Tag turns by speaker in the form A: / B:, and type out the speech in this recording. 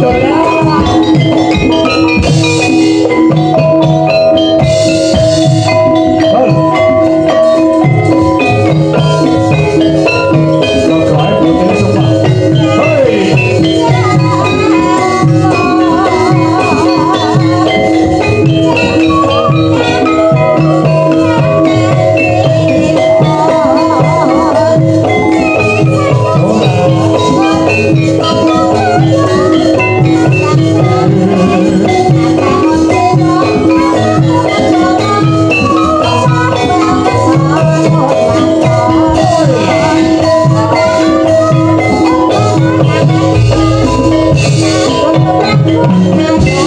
A: dollar
B: meu Deus.